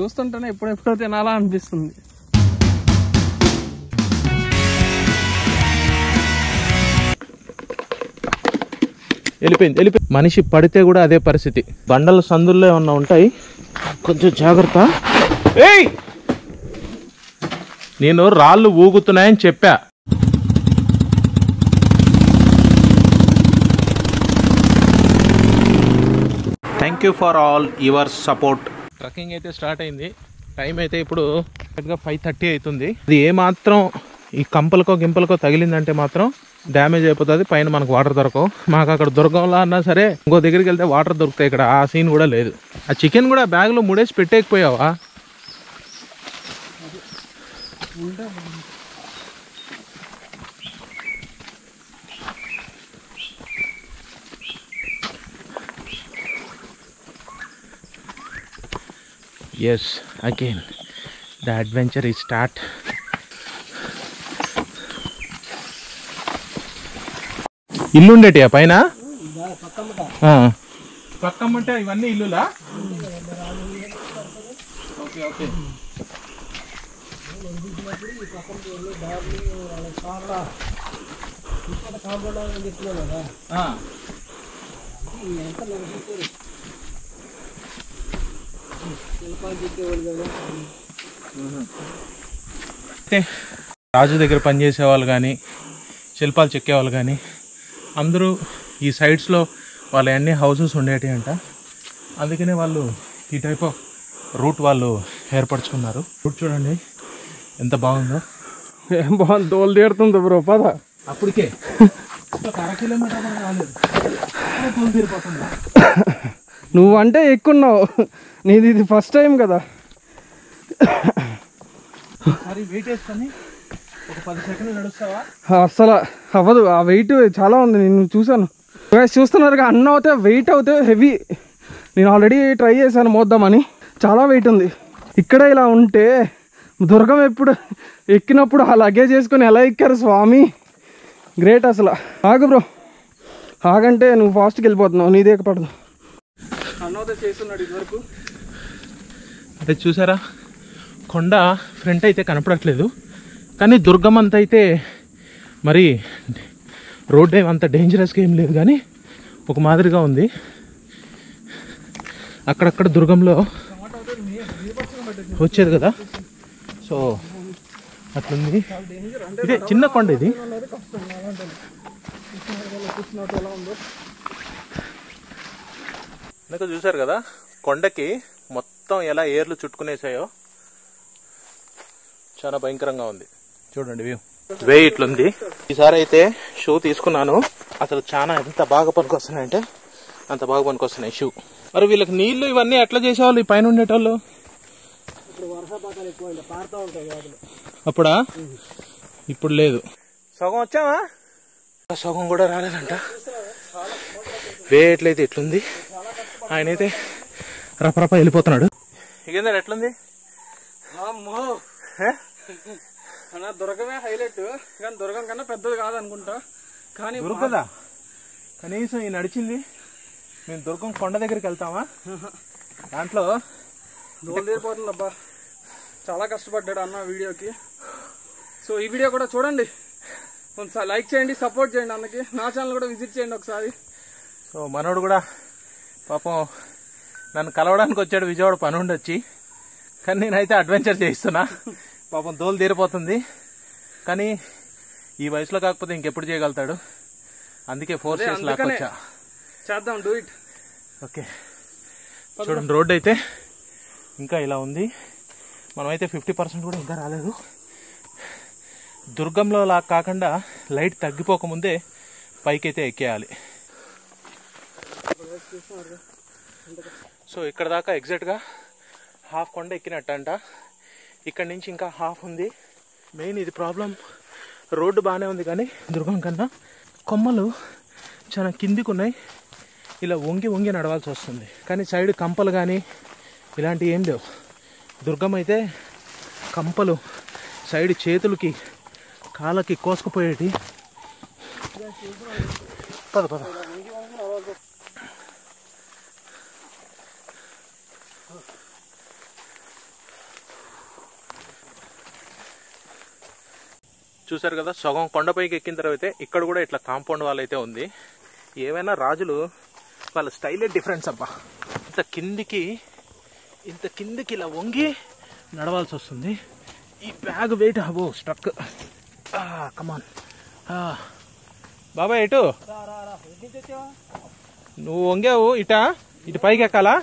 చూస్తుంటేనే ఎప్పుడెప్పుడో తినాలా అనిపిస్తుంది. వెళ్ళిపోయింది వెళ్ళిపోయింది. మనిషి పడితే కూడా అదే పరిస్థితి. బండల సందుల్లో ఏమన్నా ఉంటాయి? కొంచెం జాగ్రత్త. ఏయ్! నేను రాళ్ళు ఊగుతున్నాయని చెప్పా. Thank you for all your support trekking అయితే స్టార్ట్ అయింది. టైం అయితే ఇప్పుడు కరెక్ట్గా ఫైవ్ థర్టీ అవుతుంది. ఇది ఏ మాత్రం ఈ కంపలకో గింపలకో తగిలిందంటే మాత్రం డ్యామేజ్ అయిపోతుంది. పైన మనకు వాటర్ దొరకవు. మాకు అక్కడ దొరకంలా అన్నా సరే ఇంకో దగ్గరికి వెళ్తే వాటర్ దొరుకుతాయి ఇక్కడ. ఆ సీన్ కూడా లేదు. ఆ చికెన్ కూడా బ్యాగ్లో ముడేసి పెట్టేకపోయావా ఎస్ అగైన్ ద అడ్వెంచర్ ఈ స్టార్ట్ ఇల్లు ఉండేటి ఆ పైన? ఆ. పక్కమ్మంటే ఇవన్నీ ఇల్లులా? ఓకే అయితే రాజు దగ్గర పనిచేసే వాళ్ళు కానీ శిల్పాలు చెక్కేవాళ్ళు కానీ అందరూ ఈ సైడ్స్లో వాళ్ళ అన్ని హౌసెస్ ఉండేటి అంట. అందుకనే వాళ్ళు ఈ టైప్ ఆఫ్ రూట్ వాళ్ళు ఏర్పరచుకున్నారు. రూట్ చూడండి ఎంత బాగుందో. ఏం బాగుంది? తోలు తీరుతుంది బ్రో పద. అప్పటికే. అర కిలోమీటర్ రాలేదు. తోలు తీరిపోతుంది. నువ్వంటే ఎక్కున్నావు నీది ఇది ఫస్ట్ టైం కదా. అస్సలు అవ్వదు. ఆ వెయిట్ చాలా ఉంది నేను చూశాను. Guys, చూస్తున్నారుగా అన్న అవుతే వెయిట్ అవుతే హెవీ నేను ఆల్రెడీ ట్రై చేశాను మోద్దామని. చాలా వెయిట్ ఉంది. ఇక్కడ ఇలా ఉంటే దుర్గం ఎప్పుడు ఎక్కినప్పుడు ఆ లగేజ్ వేసుకొని ఎలా ఎక్కారు స్వామి? గ్రేట్ అసలు. ఆగు బ్రో ఆగంటే నువ్వు ఫాస్ట్కి వెళ్ళిపోతున్నావు నీదే పడదు. అన్నోతే చేస్తున్నాడు ఇదివరకు. అంటే చూసారా? కొండ ఫ్రంట్ అయితే కనపడట్లేదు. కానీ దుర్గం అంత అయితే మరి రోడ్ అంత డేంజరస్గా ఏం లేదు కానీ ఒక మాదిరిగా ఉంది. అక్కడక్కడ దుర్గంలో వచ్చేది కదా. సో అట్లుంది. ఇదే చిన్న కొండ ఇది. ఇందాక చూసారు కదా కొండకి మొత్తం ఎలా ఏర్లు చుట్టుకునేసాయో చాలా భయంకరంగా ఉంది. చూడండి వ్యూ. వే ఇట్లుంది. ఈసారి అయితే షూ తీసుకున్నాను. అసలు చాలా ఎంత బాగా పనికొస్తున్నాయంటే అంత బాగా పనికొస్తున్నాయి షూ. మరి వీళ్ళకి నీళ్ళు ఇవన్నీ ఎట్లా చేసేవాళ్ళు ఈ పైన ఉండేటోళ్ళు? అప్పుడా? ఇప్పుడు లేదు. సగం వచ్చావా? సగం కూడా రాలేదంట. వే ఎట్లయితే ఎట్లుంది ఆయన అయితే రపరప వెళ్ళిపోతున్నాడు. ఇకేందా ఎట్లుంది? అన్న దుర్గమే హైలైట్. కానీ దుర్గం కన్నా పెద్దది కాదనుకుంటా. కానీ దొరకదా కనీసం ఈ నడిచింది మేము దుర్గం కొండ దగ్గరికి వెళ్తామా? దాంట్లో తీరిపోతుంది అబ్బా. చాలా కష్టపడ్డాడు అన్న వీడియోకి. సో ఈ వీడియో కూడా చూడండి. కొంచెం లైక్ చేయండి సపోర్ట్ చేయండి అన్నకి. నా ఛానల్ కూడా విజిట్ చేయండి ఒకసారి. సో మనోడు కూడా పాపం నన్ను కలవడానికి వచ్చాడు విజయవాడ పని ఉండొచ్చి కానీ నేనైతే అడ్వెంచర్ చేయిస్తున్నా. పాపం దోలు తీరిపోతుంది. కానీ ఈ వయసులో కాకపోతే ఇంకెప్పుడు చేయగలుగుతాడు. అందుకే ఫోర్స్ అదే, చేసి. లాక్కొచ్చా. చేద్దాం డూ ఇట్ ఓకే. చూడండి రోడ్ అయితే ఇంకా ఇలా ఉంది. మనమైతే ఫిఫ్టీ పర్సెంట్ కూడా ఇంకా రాలేదు. దుర్గంలో లా కాకుండా లైట్ తగ్గిపోకముందే పైకైతే ఎక్కేయాలి. సో ఇక్కడ దాకా ఎగ్జాక్ట్గా హాఫ్ కొండ ఎక్కినట్టంట. ఇక్కడ నుంచి ఇంకా హాఫ్ ఉంది. మెయిన్ ఇది ప్రాబ్లం రోడ్డు బాగానే ఉంది కానీ దుర్గం కన్నా కొమ్మలు చాలా కిందికి ఉన్నాయి ఇలా వంగి వంగి నడవాల్సి వస్తుంది. కానీ సైడ్ కంపలు కానీ ఇలాంటివి ఏం లేవు. దుర్గం అయితే కంపలు సైడ్ చేతులకి కాళ్ళకి కోసుకుపోయేటి. పద పద. చూసారు కదా సగం కొండపైకి ఎక్కిన తర్వాత ఇక్కడ కూడా ఇట్లా కాంపౌండ్ వాల్ అయితే ఉంది. ఏమైనా రాజులు వాళ్ళ స్టైలే డిఫరెన్స్ అబ్బా. ఇంత కిందికి ఇంత కిందికి ఇలా వంగి నడవాల్సి వస్తుంది. ఈ బ్యాగ్ వెయిట్ అబో స్ట్రక్ కమాన్ బాబాయ్ ఎటు నువ్వు వంగావు ఇటా? ఇటు పైకి ఎక్కాలా?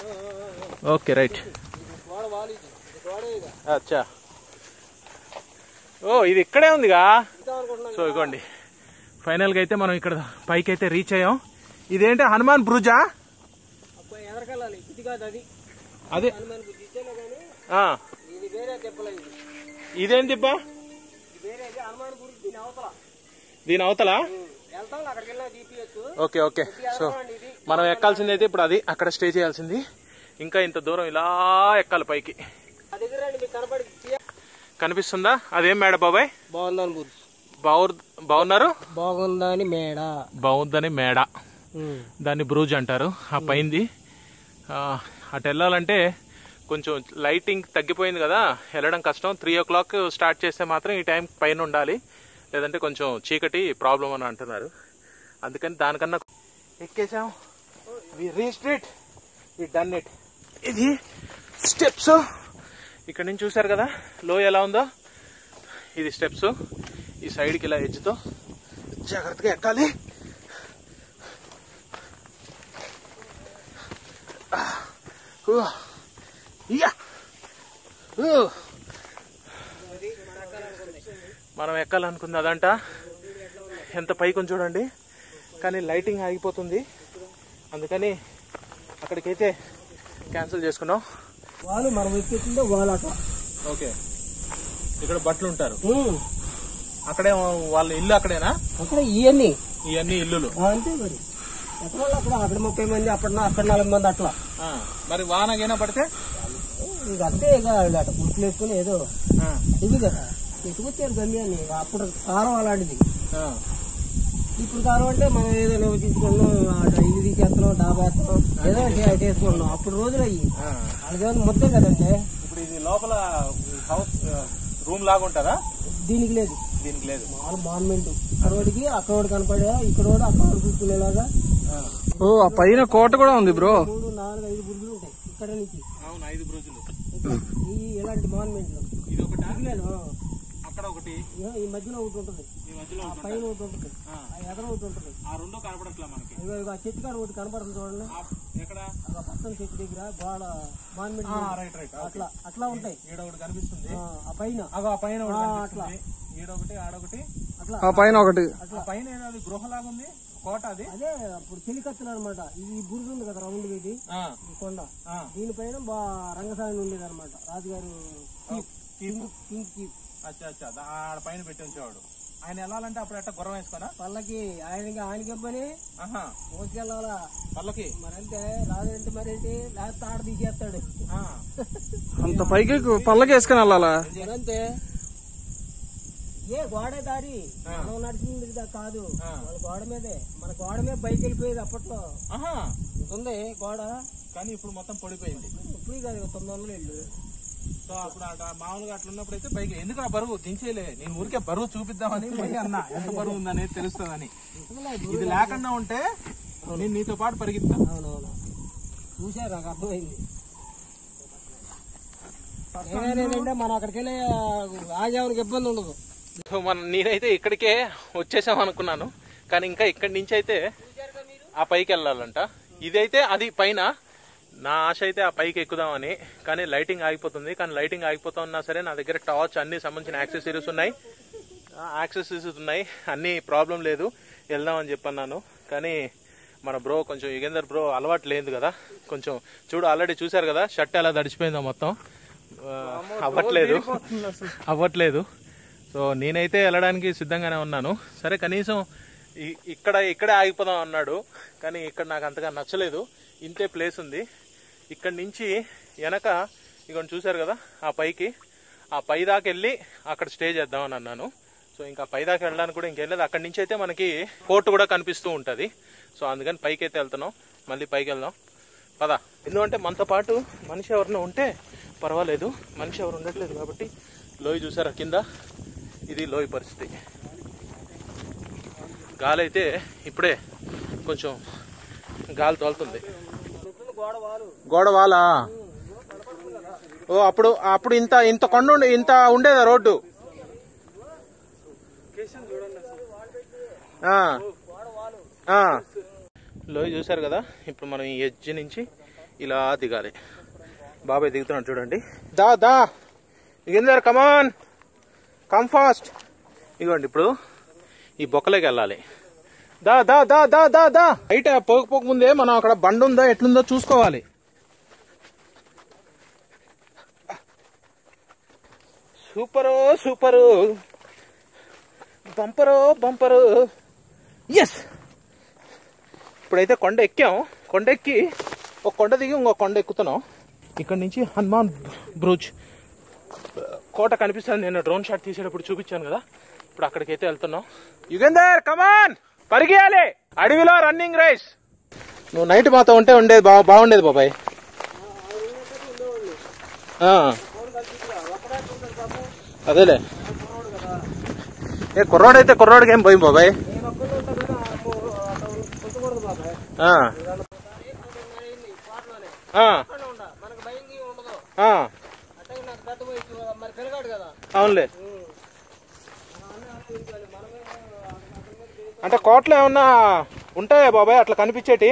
ఓకే రైట్ అచ్చా. ఓ ఇది ఇక్కడే ఉందిగా? సో ఇగోండి. ఫైనల్గా అయితే మనం ఇక్కడ పైకి అయితే రీచ్ అయ్యాం. ఇదేంటి హనుమాన్ బ్రుజా? అది. ఇది ఇదేంటి దీని అవతల. Okay okay. సో మనం ఎక్కాల్సింది అయితే ఇప్పుడు అది. అక్కడ స్టే చేయాల్సింది. ఇంకా ఇంత దూరం ఇలా ఎక్కాలి పైకి. కనిపిస్తుందా? అదేం మేడ బాబాయ్? గురి. బాగున్నారు బాగుందని మేడ. బాగుందని మేడ. దాన్ని బ్రూజ్ అంటారు. ఆ పైంది. అటు వెళ్ళాలంటే కొంచెం లైటింగ్ తగ్గిపోయింది కదా. వెళ్ళడం కష్టం. త్రీ ఓ క్లాక్ స్టార్ట్ చేస్తే మాత్రం ఈ టైం పైన ఉండాలి. లేదంటే కొంచెం చీకటి ప్రాబ్లం అని అంటున్నారు. అందుకని దానికన్నా ఎక్కేసాం. We reach it we done it. ఇది స్టెప్స్. ఇక్కడ నుంచి చూసారు కదా? లో ఎలా ఉందో? ఇది స్టెప్స్. ఈ సైడ్కి ఇలా ఎజ్జుతో జాగ్రత్తగా ఎక్కాలి. ఇయ్యా. ఊ. మనం ఎక్కాలనుకుంది అదంట. ఎంత పైకి చూడండి. కానీ లైటింగ్ ఆగిపోతుంది. అందుకని అక్కడికైతే క్యాన్సిల్ చేసుకున్నాం. వాళ్ళు మనం ఎక్కిందో వాళ్ళు అట్లా ఓకే. ఇక్కడ బట్టలు ఉంటారు. అక్కడే వాళ్ళ ఇల్లు అక్కడేనా? అక్కడ ఇవన్నీ ఇవన్నీ ఇల్లులు. అంతే మరి. ఎక్కడ అక్కడ అక్కడ ముప్పై మంది అక్కడ అక్కడ నలభై మంది అట్లా. మరి వానగైనా పడితే? ఇక అంతే ఇక అట్లా వేసుకుని ఏదో ఇది కదా. ఎత్తుకొచ్చారు గమ్యాన్ని. అప్పుడు కారం అలాంటిది. ఇప్పుడు కారం అంటే మనం ఏదో నివసించుకున్నాం తీసేస్తున్నాం డాబా వేస్తున్నాం ఏదో ఒకటి చేసుకున్నాం అప్పుడు రోజులు అయ్యి. ఆ. వాళ్ళకి మొత్తం కదండి. ఇప్పుడు ఇది లోపల హౌస్ రూమ్ లాగా ఉంటుందా? దీనికి లేదు. దీనికి లేదు. మామూలు మాన్మెంట్ అక్కడికి అక్కడ కనపడే ఇక్కడ అక్కడ చూసుకునేలాగా ఓ ఆ పైన కోట కూడా ఉంది బ్రో. మూడు నాలుగు ఐదు బుర్జులు ఉంటాయి ఇక్కడ నుంచి. అవును ఐదు బ్రోజులు. ఈ ఇలాంటి మాన్మెంట్లు ఇది ఒకటా? లేదు. అక్కడ ఒకటి. ఈ మధ్యలో ఒకటి ఉంటుంది. ఈ మధ్యలో ఆ ఒకటి. పైన ఒకటి ఉంటుంది. ఆ, ఎదర ఒకటి ఉంటుంది. ఆ రెండో కనపడట్లా మనకి. ఇగో ఇగో ఆ చెట్టు కాడ ఒకటి కనపడుతుంది చూడండి. ఎక్కడ? ఆ పక్కన చెట్టు దగ్గర గోడ మాన్మెంట్ రైట్ రైట్ అట్లా అట్లా ఉంటాయి. ఈడ ఒకటి కనిపిస్తుంది. ఆ, ఆ పైన. అగో ఆ పైన ఒకటి ఆ, కనిపిస్తుంది. ఈడొకటి ఆడొకటి అట్లా. ఆ పైన ఒకటి. ఆ పైన ఏదో గృహలాగా ఉంది కోట అది. అదే అప్పుడు చెలికత్తులు అనమాట ఈ బురుజు ఉంది కదా రౌండ్ ఇది కొండ. దీనిపైన బా రంగసాని ఉండేది అనమాట రాజుగారు కింగ్ కింగ్ అచ్చా ఆడ పైన పెట్టి ఉంచేవాడు. ఆయన వెళ్ళాలంటే అప్పుడు ఎట్ట గుర్రం వేసుకోనా? పల్లకి ఆయనకి ఆయనకి ఇవ్వని మోసుకెళ్ళాలా? పల్లకి? మరంటే రాజు అంటే మరేంటి? లేకపోతే ఆడ తీసేస్తాడు ఆ, అంత పైకి పల్లకి వేసుకుని వెళ్ళాలా? మరంతే ఏ గోడే దారి? మనం నడిచింది కాదు. ఆ. మన గోడ మీదే. మన గోడ మీద బయట వెళ్ళిపోయేది అప్పట్లో. ఉంది గోడ? కానీ ఇప్పుడు మొత్తం పడిపోయింది. ఇప్పుడు కాదు తొమ్మిది వందలు ఇల్లు సో అప్పుడు అట మామూలుగా అట్లా ఉన్నప్పుడు అయితే పైకి ఎందుకు ఆ బరువు? దించేలే. నేను ఊరికే బరువు చూపిద్దామని పోయి అన్నా. ఎంత బరువు ఉందనేది తెలుస్తుందని. ఇది లేకుండా ఉంటే నేను నీతో పాటు పరిగెత్తా అవునవును. చూసారు నాకు అర్థమైంది ఏమైనా మనం అక్కడికి వెళ్ళి ఇబ్బంది ఉండదు. సో మనం నేనైతే ఇక్కడికే వచ్చేసాం అనుకున్నాను. కానీ ఇంకా ఇక్కడి నుంచి అయితే ఆ పైకి వెళ్ళాలంట. ఇదైతే అది పైన నా ఆశ అయితే ఆ పైకి ఎక్కుదామని కానీ లైటింగ్ ఆగిపోతుంది. కానీ లైటింగ్ ఆగిపోతా ఉన్నా సరే నా దగ్గర టార్చ్ అన్ని సంబంధించిన యాక్సెసరీస్ ఉన్నాయి. యాక్సెసరీస్ ఉన్నాయి. అన్ని ప్రాబ్లం లేదు. వెళ్దామని చెప్పన్నాను. కానీ మన బ్రో కొంచెం యుగేందర్ బ్రో అలవాటు లేదు కదా. కొంచెం చూడు ఆల్రెడీ చూశారు కదా షర్ట్ ఎలా తడిచిపోయిందో మొత్తం. అవ్వట్లేదు. అవ్వట్లేదు. సో నేనైతే వెళ్ళడానికి సిద్ధంగానే ఉన్నాను. సరే కనీసం ఇక్కడ ఇక్కడే ఆగిపోదాం అన్నాడు. కానీ ఇక్కడ నాకు అంతగా నచ్చలేదు. ఇంతే ప్లేస్ ఉంది. ఇక్కడి నుంచి వెనక ఇక చూశారు కదా ఆ పైకి. ఆ పై దాకా వెళ్ళి అక్కడ స్టే చేద్దామని అన్నాను. సో ఇంకా పై దాకా వెళ్ళడానికి కూడా ఇంకేం లేదు. అక్కడి నుంచి అయితే మనకి ఫోర్ట్ కూడా కనిపిస్తూ ఉంటుంది. సో అందుకని పైకి అయితే వెళ్తున్నాం. మళ్ళీ పైకి వెళ్దాం. పదా. ఎందుకంటే మనతో పాటు మనిషి ఎవరైనా ఉంటే పర్వాలేదు. మనిషి ఎవరు ఉండట్లేదు కాబట్టి లోయ చూసారా? కింద ఇది లోయ పరిస్థితి. గాలి అయితే ఇప్పుడే కొంచెం గాలి తోలుతుంది. గోడ వాలు గోడ వాలా ఓ అప్పుడు అప్పుడు ఇంత ఇంత కొండ ఇంత ఉండేదా రోడ్డు. లోయ చూశారు కదా? ఇప్పుడు మనం ఈ ఎడ్జ్ నుంచి ఇలా దిగాలి. బాబాయ్ దిగుతున్నాడు చూడండి. దా దా. దిగిందారు కమాన్ కమ్ ఫాస్ట్ ఇదిగోండి ఇప్పుడు ఈ బొక్కలోకి వెళ్ళాలి. దా దా దా దా దా దా. బయట పోక పోక ముందే మనం అక్కడ బండి ఉందా ఎట్లుందో చూసుకోవాలి. Super super. Bumper bumper. Yes ఇప్పుడైతే కొండ ఎక్కాం. కొండ ఎక్కి ఒక కొండ దిగి ఇంకో కొండ ఎక్కుతున్నాం. ఇక్కడ నుంచి హనుమాన్ బ్రూజ్. కోట కనిపిస్తుంది నేను డ్రోన్ షాట్ తీసేటప్పుడు చూపించాను కదా. ఇప్పుడు అక్కడికైతే వెళ్తున్నాం. యుగంధర్ కమాన్ పరిగెయాలి అడవిలో రన్నింగ్ రేస్. నువ్వు నైట్ మాతో ఉంటే ఉండేది బా బాగుండేది బాబాయ్. ఆ. అదేలే. ఏ కుర్రాడైతే కుర్రాడికి ఏం పోయింది బాబాయ్? నేను ఒక్కడే ఉంటాను కదా అమ్మో, అట్లా కొట్టకూడదు బాబాయ్ ఆ, పాటలోనే ఆ, అక్కడ ఉండ మనకు భయం గీయం ఉండదు ఆ, అట్టే నాకు పెద్ద వయసు మరి పెరగాడు కదా అవునులే అంటే కోట్లు ఏమన్నా ఉంటాయా బాబాయ్? అట్లా కనిపించేటి?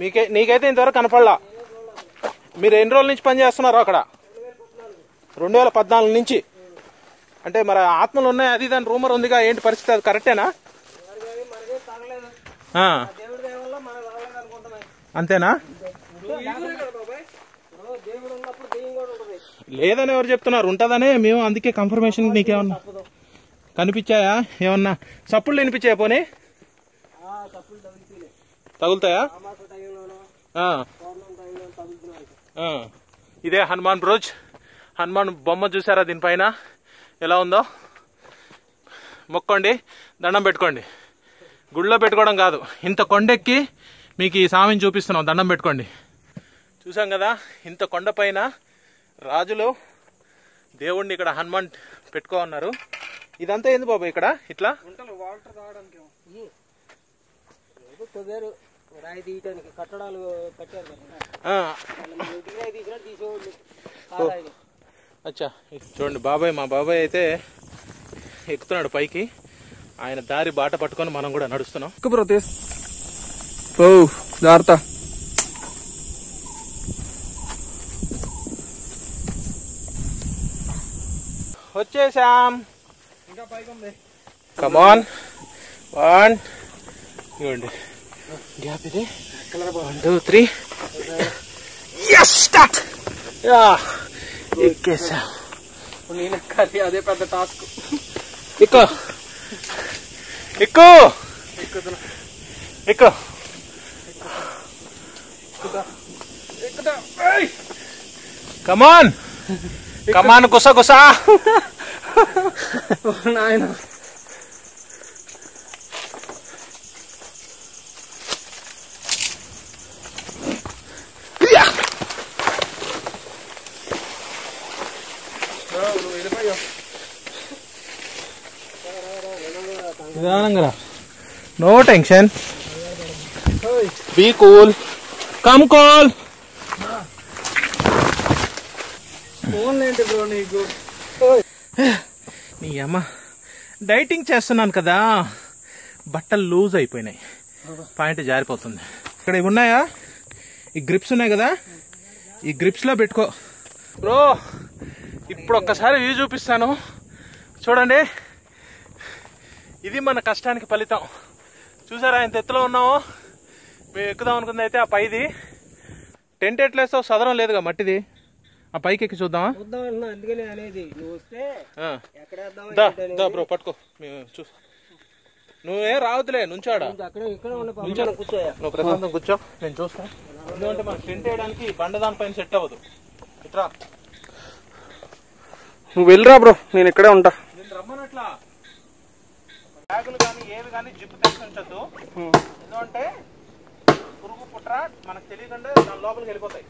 మీకే నీకైతే ఇంతవరకు కనపడలా. మీరు ఎన్ని రోజుల నుంచి పని చేస్తున్నారు అక్కడ? రెండు వేల పద్నాలుగు నుంచి. అంటే మరి ఆత్మలు ఉన్నాయి అది దాని రూమర్ ఉందిగా ఏంటి పరిస్థితి? అది కరెక్టేనా? అంతేనా? లేదని ఎవరు చెప్తున్నారు? ఉంటుందనే మేము అందుకే కన్ఫర్మేషన్ నీకేమన్నా కనిపించాయా? ఏమన్నా చప్పుళ్ళు వినిపించాయా పోనీ? తగులుతాయా. ఇదే హనుమాన్ బ్రోజ్. హనుమాన్ బొమ్మ చూసారా దీనిపైన? ఎలా ఉందో? మొక్కండి దండం పెట్టుకోండి. గుడిలో పెట్టుకోవడం కాదు. ఇంత కొండెక్కి మీకు ఈ సామిని చూపిస్తున్నాం. దండం పెట్టుకోండి. చూసాం కదా ఇంత కొండపైన రాజులు దేవుణ్ణి ఇక్కడ హనుమాన్ పెట్టుకో ఉన్నారు ఇదంతా ఏంది బాబు ఇక్కడ? ఇట్లా? రాయి తీయటానికి కట్టడాలు కట్టారు అచ్చా. చూడండి బాబాయ్ మా బాబాయ్ అయితే ఎక్కుతున్నాడు పైకి. ఆయన దారి బాట పట్టుకొని మనం కూడా నడుస్తున్నాం. ఓ జాగ్రత్త. వచ్చేసాం. ఇంకా పైకి ఉంది కమాన్ వన్ ఇవ్వండి గ్యాప్ ఇది one two three yes start yeah ఎక్కేసా నేను ఎక్కాలి అదే పెద్ద టాస్క్ ఎక్కు ఎక్కు ఎక్కు కమాన్ కమాన్ గుస గుస నాయన నిదానంగా no tension be cool come cool phone ఏంటి బ్రో నీకు నీ అమ్మ డైటింగ్ చేస్తున్నాను కదా. బట్టలు లూజ్ అయిపోయినాయి. పాయింట్ జారిపోతుంది. ఇక్కడ ఇవి ఉన్నాయా? ఈ గ్రిప్స్ ఉన్నాయి కదా? ఈ గ్రిప్స్లో పెట్టుకో. బ్రో ఇప్పుడు ఒక్కసారి వ్యూ చూపిస్తాను. చూడండి. ఇది మన కష్టానికి ఫలితం. చూసారా ఎంత ఎత్తులో ఉన్నాము? మేము ఎక్కుదాం అనుకుంది అయితే ఆ పైది. టెంట్ ఎట్లేస్తావు సదరం లేదుగా మట్టిది. ఆ పైకి ఎక్కి చూద్దామా అందుకనే అనేది. నువ్వు వస్తే బ్రో పట్టుకో. మేము చూ నువ్వేం రావద్దులే నుంచోడా? కూర్చోయా నువ్వు ప్రశాంతం కూర్చో నేను చూస్తా. ఎందుకంటే మనకి టెంట్ వేయడానికి బండ దానిపైన సెట్ అవ్వదు. ఇట్రా నువ్వు వెళ్ళిరా బ్రో నేను ఇక్కడే ఉంటా. నేను రమ్మనట్లా. బ్యాగులు కానీ ఏవి కానీ జిప్ తెచ్చి ఉంచొద్దు. ఎందుకంటే పురుగు పుట్ర మనకు తెలియకుండా దాని లోపలికి వెళ్ళిపోతాయి.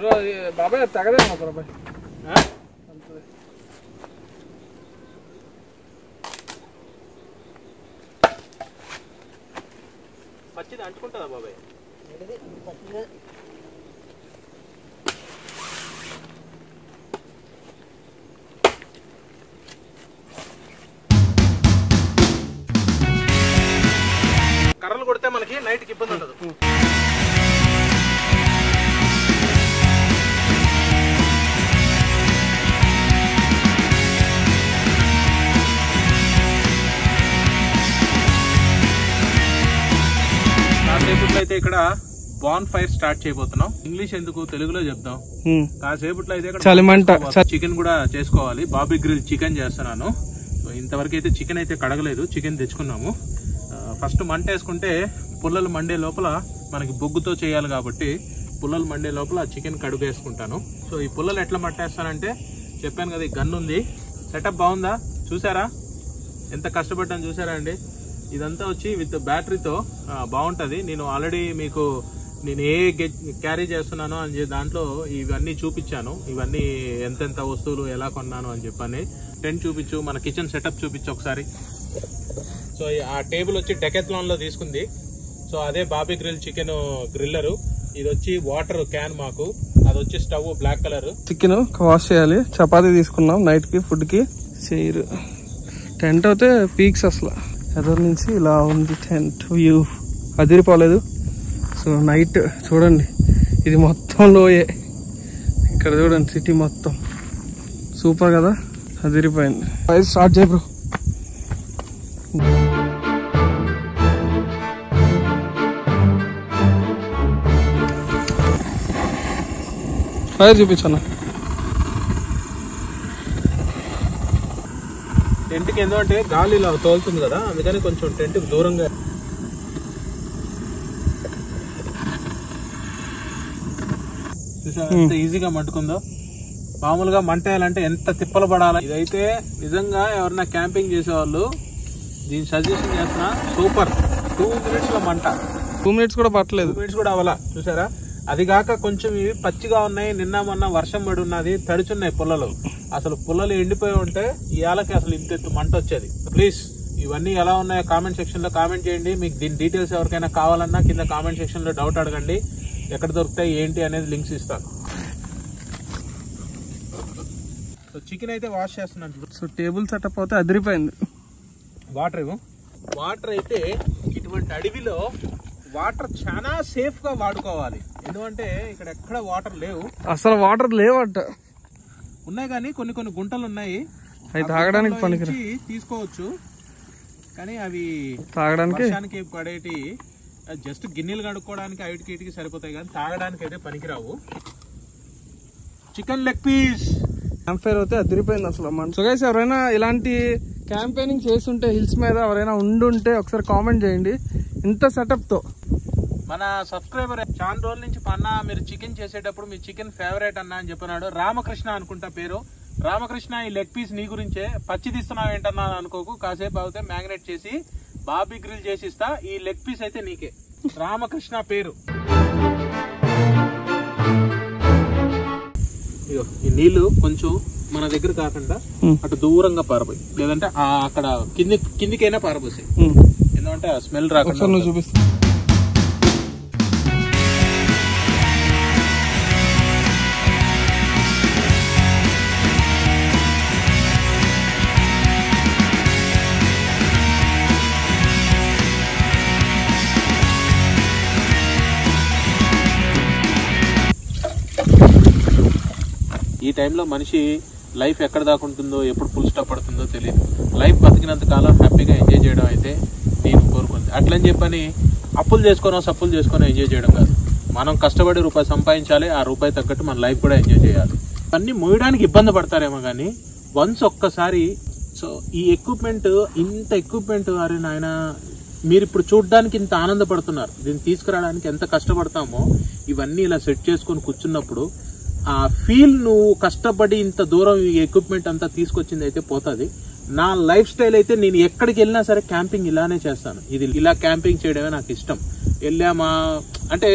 బ్రో బాబాయ్ తగదేమో బాబాయ్ పచ్చిది అంటుకుంటుందా బాబాయ్? కర్రలు కొడితే మనకి నైట్కి ఇబ్బంది ఉండదు. అయితే ఇక్కడ బాన్ ఫైర్ స్టార్ట్ చేయబోతున్నాం. ఇంగ్లీష్ ఎందుకు తెలుగులో చెప్దాం. కాసేపట్లో అయితే ఇక్కడ చలిమంట చికెన్ కూడా చేసుకోవాలి. బాబీ గ్రిల్ చికెన్ చేస్తున్నాను. సో ఇంతవరకు అయితే చికెన్ అయితే కడగలేదు. చికెన్ తెచ్చుకున్నాము. ఫస్ట్ మంట వేసుకుంటే పుల్లలు మండే లోపల మనకి బొగ్గుతో చేయాలి కాబట్టి పుల్లలు మండే లోపల చికెన్ కడుగు వేసుకుంటాను. సో ఈ పుల్లలు ఎట్లా మట్టేస్తానంటే చెప్పాను కదా ఈ గన్ ఉంది సెటప్ బాగుందా? చూసారా? ఎంత కష్టపడ్డాను చూసారా అండి? ఇదంతా వచ్చి విత్ బ్యాటరీతో బాగుంటుంది. నేను ఆల్రెడీ మీకు నేను ఏ క్యారీ చేస్తున్నానో అని చెప్పి దాంట్లో ఇవన్నీ చూపించాను. ఇవన్నీ ఎంతెంత వస్తువులు ఎలా కొన్నాను అని చెప్పని. టెంట్ చూపించు మన కిచెన్ సెటప్ చూపించు ఒకసారి. సో ఈ- ఆ టేబుల్ వచ్చి డెకెత్లాన్లో తీసుకుంది. సో అదే బాబీ గ్రిల్ చికెన్ గ్రిల్లరు. ఇది వచ్చి వాటర్ క్యాన్ మాకు. అది వచ్చి stove black colour. Chicken wash చేయాలి. చపాతీ తీసుకున్నాం నైట్కి ఫుడ్కి చేయరు టెంట్ అయితే పీక్స్ అసలు. ఎదురు నుంచి ఇలా ఉంది టెంట్ వ్యూ అదిరిపోలేదు. సో నైట్ చూడండి. ఇది మొత్తం లోయే. ఇక్కడ చూడండి సిటీ మొత్తం. సూపర్ కదా? అదిరిపోయింది. ఫైర్ స్టార్ట్ చేయ బ్రో ఫైర్ చూపించన్నా టెంట్కి ఎందుకంటే గాలి ఇలా తోలుతుంది కదా అందుకని కొంచెం టెంట్కి దూరంగా ఎంత ఈజీగా మంటుకుందో మామూలుగా మంట వేయాలంటే ఎంత తిప్పలు పడాలి. ఇదైతే నిజంగా ఎవరైనా క్యాంపింగ్ చేసేవాళ్ళు దీని సజెషన్ చేస్తున్నా సూపర్. టూ మినిట్స్లో మంట. టూ మినిట్స్ కూడా పట్టలేదు. టూ మినిట్స్ కూడా అవ్వాలా? చూసారా? అది కాక కొంచెం ఇవి పచ్చిగా ఉన్నాయి నిన్న మొన్న వర్షం పడి ఉన్నది తడుచున్నాయి పుల్లలు. అసలు పుల్లలు ఎండిపోయి ఉంటే ఇవాళకి అసలు ఇంత ఎత్తు మంట వచ్చేది. ప్లీజ్ ఇవన్నీ ఎలా ఉన్నాయో కామెంట్ సెక్షన్లో కామెంట్ చేయండి. మీకు దీని డీటెయిల్స్ ఎవరికైనా కావాలన్నా కింద కామెంట్ సెక్షన్లో డౌట్ అడగండి. ఎక్కడ దొరుకుతాయి ఏంటి అనేది లింక్స్ ఇస్తాను. సో చికెన్ అయితే వాష్ చేస్తున్నాను చూడు. సో టేబుల్ సెటప్ అయితే అదిరిపోయింది. వాటర్ వాటర్ అయితే ఇటువంటి అడవిలో వాటర్ చాలా సేఫ్గా వాడుకోవాలి. ఎందుకంటే ఇక్కడ ఎక్కడ వాటర్ లేవు. అసలు వాటర్ లేవట. ఉన్నాయి కానీ కొన్ని కొన్ని గుంటలు ఉన్నాయి. అవి తాగడానికి నుంచి తీసుకోవచ్చు. కానీ అవి తాగడానికి? పడేటి జస్ట్ గిన్నెలు కడుక్కోవడానికి ఐటికి ఇటుకి సరిపోతాయి కానీ తాగడానికి అయితే పనికిరావు. Chicken leg piece campfire అయితే అదిరిపోయింది అసలు మన సో గైస్ ఎవరైనా ఇలాంటి క్యాంపెయినింగ్ చేస్తుంటే హిల్స్ మీద ఎవరైనా ఉండుంటే ఒకసారి కామెంట్ చేయండి. ఇంత సెటప్తో. మన సబ్స్క్రైబర్ చాలా రోజుల నుంచి పన్న మీరు చికెన్ చేసేటప్పుడు మీ చికెన్ ఫేవరెట్ అన్న అని చెప్పినాడు. రామకృష్ణ అనుకుంటా పేరు. రామకృష్ణ ఈ లెగ్ పీస్ నీ గురించే. పచ్చి తీస్తున్నావు ఏంటన్నా అని అనుకోకు. కాసేపు అవుతే మ్యాగ్నేట్ చేసి బాబీ గ్రిల్ చేసి ఇస్తా. ఈ లెగ్ పీస్ అయితే నీకే. రామకృష్ణ పేరు. ఈ నీళ్ళు కొంచెం మన దగ్గర కాకుండా. అటు దూరంగా పారబోయి. లేదంటే అక్కడ కింది కిందికైనా పారబోసాయి. ఎందుకంటే ఆ స్మెల్ రాకుండా నువ్వు చూపిస్తా. ఈ టైంలో మనిషి లైఫ్ ఎక్కడ దాకా ఉంటుందో ఎప్పుడు ఫుల్ స్టాప్ పడుతుందో తెలియదు. లైఫ్ బతికినంత కాలం హ్యాపీగా ఎంజాయ్ చేయడం అయితే అట్లని చెప్పని అప్పులు చేసుకొని సప్పులు చేసుకొని ఎంజాయ్ చేయడం కాదు. మనం కష్టపడి రూపాయి సంపాదించాలి ఆ రూపాయి తగ్గట్టు మన లైఫ్ కూడా ఎంజాయ్ చేయాలి. అన్నీ మోయడానికి ఇబ్బంది పడతారేమో కానీ వన్స్ ఒక్కసారి సో ఈ ఎక్విప్మెంట్ ఇంత ఎక్విప్మెంట్ అరే నాయన మీరు ఇప్పుడు చూడడానికి ఇంత ఆనందపడుతున్నారు. దీన్ని తీసుకురావడానికి ఎంత కష్టపడతామో ఇవన్నీ ఇలా సెట్ చేసుకొని కూర్చున్నప్పుడు ఆ ఫీల్ నువ్వు కష్టపడి ఇంత దూరం ఈ ఎక్విప్మెంట్ అంతా తీసుకొచ్చింది అయితే పోతుంది. నా లైఫ్ స్టైల్ అయితే నేను ఎక్కడికి వెళ్ళినా సరే క్యాంపింగ్ ఇలానే చేస్తాను. ఇది ఇలా క్యాంపింగ్ చేయడమే నాకు ఇష్టం. వెళ్ళామా? అంటే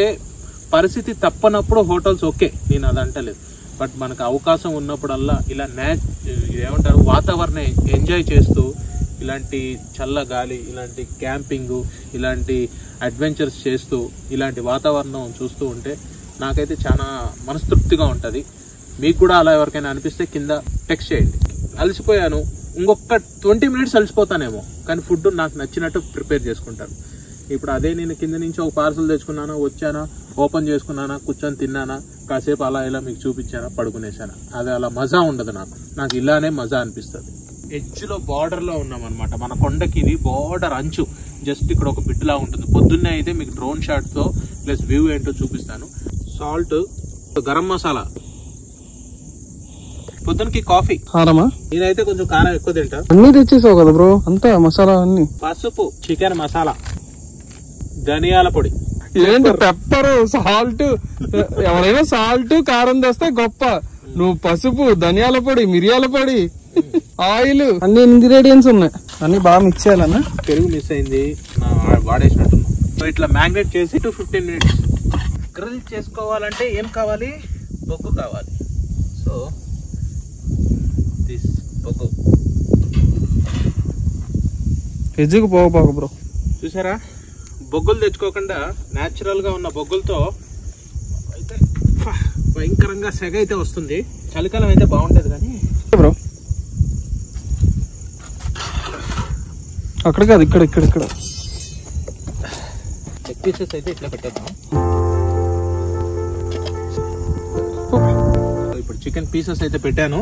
పరిస్థితి తప్పనప్పుడు హోటల్స్ ఓకే నేను అది అంటలేదు. బట్ మనకు అవకాశం ఉన్నప్పుడల్లా ఇలా న్యాచ్ ఏమంటారు వాతావరణం ఎంజాయ్ చేస్తూ ఇలాంటి చల్ల గాలి ఇలాంటి క్యాంపింగ్ ఇలాంటి అడ్వెంచర్స్ చేస్తూ ఇలాంటి వాతావరణం చూస్తూ ఉంటే నాకైతే చాలా మనస్తృప్తిగా ఉంటుంది. మీకు కూడా అలా ఎవరికైనా అనిపిస్తే కింద టెక్స్ట్ చేయండి. అలసిపోయాను. ఇంకొక ట్వంటీ మినిట్స్ అలసిపోతానేమో. కానీ ఫుడ్ నాకు నచ్చినట్టు ప్రిపేర్ చేసుకుంటాను ఇప్పుడు అదే నేను కింద నుంచి ఒక పార్సల్ తెచ్చుకున్నానా వచ్చానా ఓపెన్ చేసుకున్నానా కూర్చొని తిన్నానా కాసేపు అలా ఇలా మీకు చూపించానా పడుకునేసానా అది అలా మజా ఉండదు నాకు. నాకు ఇలానే మజా అనిపిస్తుంది. ఎడ్జ్లో బార్డర్లో ఉన్నామన్నమాట. మన కొండకి ఇది బార్డర్ అంచు. జస్ట్ ఇక్కడ ఒక బిడ్డలా ఉంటుంది. పొద్దున్నే అయితే మీకు డ్రోన్ షాట్తో ప్లస్ వ్యూ ఏంటో చూపిస్తాను. సాల్ట్ గరం మసాలా. పొద్దునకి కాఫీ. హారమా నేనైతే కొంచెం కారం ఎక్కువ తింటా. అన్ని తెచ్చేసావు కదా బ్రో. అంతా మసాలా అన్ని. పసుపు చికెన్ మసాలా ధనియాల పొడి. ఏంటి పెప్పర్ సాల్ట్? ఎవరైనా సాల్ట్ కారం తెస్తే గొప్ప. నువ్వు పసుపు ధనియాల పొడి మిరియాల పొడి ఆయిల్. అన్ని ఇంగ్రీడియంట్స్ ఉన్నాయి. అన్ని బాగా మిక్స్ చేయాలన్నా పెరుగు మిస్ అయింది. సో ఇట్లా మ్యాగ్నెట్ చేసి టూ ఫిఫ్టీన్ మినిట్స్ గ్రిల్ చేసుకోవాలంటే ఏం కావాలి? బొగ్గు కావాలి. సో దిస్ బొగ్గు ఎజ్జుకు పోకపోక బ్రో. చూసారా? బొగ్గులు తెచ్చుకోకుండా natural గా ఉన్న బొగ్గులతో అయితే భయంకరంగా సెగ అయితే వస్తుంది. చలికాలం అయితే బాగుండేది కానీ. బ్రో. అక్కడ కాదు ఇక్కడ ఇక్కడ ఇక్కడ. లెగ్ పీసెస్ అయితే ఇట్లా పెట్టేద్దాం. ఇప్పుడు చికెన్ పీసెస్ అయితే పెట్టాను.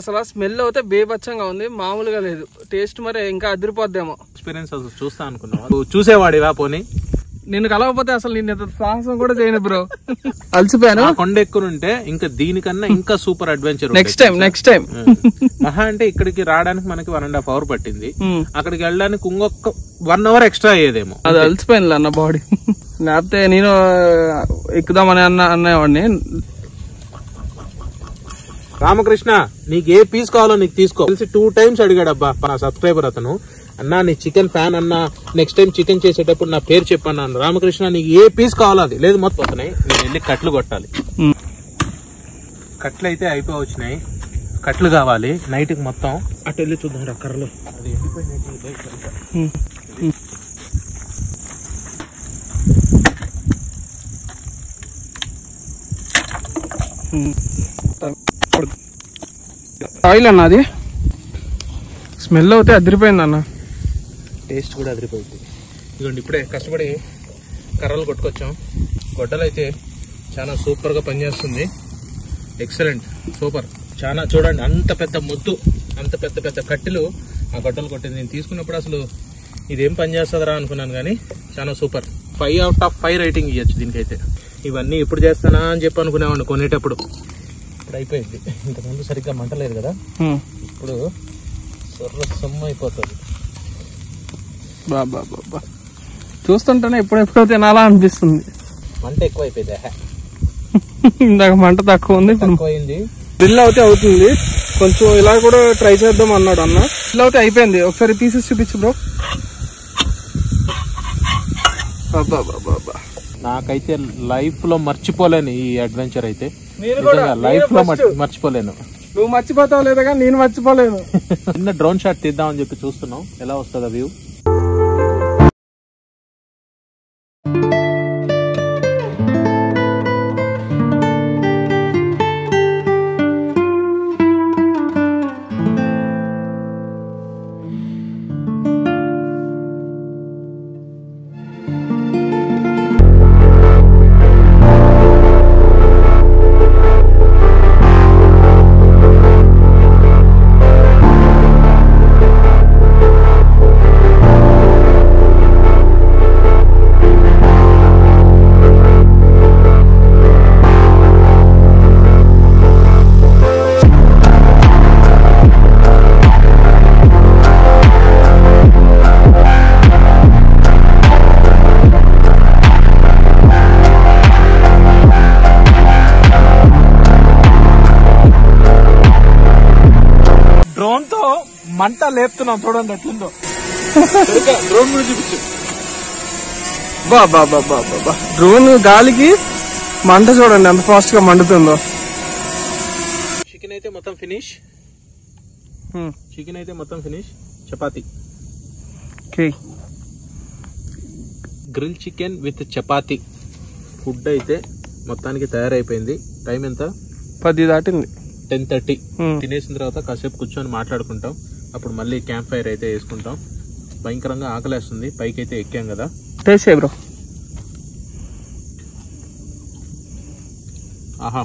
అసలు స్మెల్ అయితే బేబచ్చంగా ఉంది. మామూలుగా లేదు. టేస్ట్ మరి ఇంకా అదిరిపోద్దేమో. ఎక్స్పీరియన్స్ అసలు చూస్తా అనుకున్నావా? చూసేవాడివా పోనీ? నిన్ను కలవకపోతే అసలు నేను సాహసం కూడా చేయను బ్రో. అలసిపోయాను. కొండ ఎక్కునుంటే ఇంకా దీనికన్నా ఇంకా super adventure next time next time మహా అంటే ఇక్కడికి రావడానికి మనకి వన్ అండ్ హాఫ్ అవర్ పట్టింది. అక్కడికి వెళ్ళడానికి ఇంకొక వన్ అవర్ ఎక్స్ట్రా అయ్యేదేమో. అది అలసిపోయింది అన్న బాడీ లేకపోతే నేను ఎక్కుదామని అన్న అన్నవాడిని. రామకృష్ణ నీకు ఏ పీస్ కావాలో నీకు తీసుకో. తెలిసి టూ టైమ్స్ అడిగాడు అబ్బా నా సబ్స్క్రైబర్ అతను. అన్నా నీ చికెన్ ఫ్యాన్ అన్నా నెక్స్ట్ టైం చికెన్ చేసేటప్పుడు నా పేరు చెప్పన్నాను రామకృష్ణ నీకు ఏ పీస్ కావాలో అది. లేదు మొత్తం పోతున్నాయి నేను వెళ్ళి కట్లు కొట్టాలి. కట్లు అయితే అయిపోయి వచ్చినాయి కట్లు కావాలి. నైట్కి మొత్తం. అటు వెళ్ళి చూద్దాం రా కర్రలు. అది ఎండిపోయినట్టు ఆయిల్ అన్న అది? స్మెల్ అయితే అదిరిపోయింది అన్న. టేస్ట్ కూడా అదిరిపోయింది. ఇదిగోండి ఇప్పుడే కష్టపడి కర్రలు కొట్టుకొచ్చాం. గొడ్డలు అయితే చాలా సూపర్గా పనిచేస్తుంది. Excellent super. చాలా చూడండి అంత పెద్ద ముద్దు అంత పెద్ద పెద్ద కట్టెలు ఆ గొడ్డలు కొట్టింది. నేను తీసుకున్నప్పుడు అసలు ఇదేం పని చేస్తుందిరా అనుకున్నాను కానీ చాలా super. Five out of five rating ఇవ్వచ్చు దీనికైతే. ఇవన్నీ ఎప్పుడు చేస్తానా అని చెప్పి అనుకునేవాడిని కొనేటప్పుడు. ఇప్పుడు అయిపోయింది. ఇంతకుముందు సరిగ్గా మంటలేదు కదా. ఇప్పుడు సొర్ర సొమ్ము అయిపోతుంది. బాబా బాబా చూస్తుంటేనే ఎప్పుడెప్పుడో తినాలా అనిపిస్తుంది. మంట ఎక్కువ అయిపోయింది ఇందాక మంట తక్కువ ఉంది అయింది బిల్ అయితే అవుతుంది. కొంచెం ఇలా కూడా ట్రై చేద్దాం అన్నాడు అన్న. బిల్ అయితే అయిపోయింది. ఒకసారి పీసెస్ చూపించు బ్రో. బాబా బాబా నాకైతే లైఫ్లో మర్చిపోలేను ఈ అడ్వెంచర్ అయితే. నేను కూడా లైఫ్లో. మర్చిపోలేను. నువ్వు మర్చిపోతావు లేదా కానీ నేను మర్చిపోలేను. చిన్న డ్రోన్ షాట్ తీద్దామని చెప్పి చూస్తున్నాం. ఎలా వస్తుందా వ్యూ లేపుతున్నాం చూడండి ఎట్లుందో. డ్రోన్ కూడా చూపించు. బా బా బా బా బా డ్రోన్ గాలికి మంట చూడండి ఎంత ఫాస్ట్గా మండుతుందో. చికెన్ అయితే మొత్తం ఫినిష్ చికెన్ అయితే మొత్తం finish chapati. Grill chicken with chapati. Food అయితే మొత్తానికి తయారైపోయింది. టైం ఎంత? పది దాటింది. Ten thirty. తినేసిన తర్వాత కాసేపు కూర్చొని మాట్లాడుకుంటాం. అప్పుడు మళ్ళీ క్యాంప్ ఫైర్ అయితే వేసుకుంటాం. భయంకరంగా ఆకలేస్తుంది. పైకి అయితే ఎక్కాం కదా. Taste bro. ఆహా.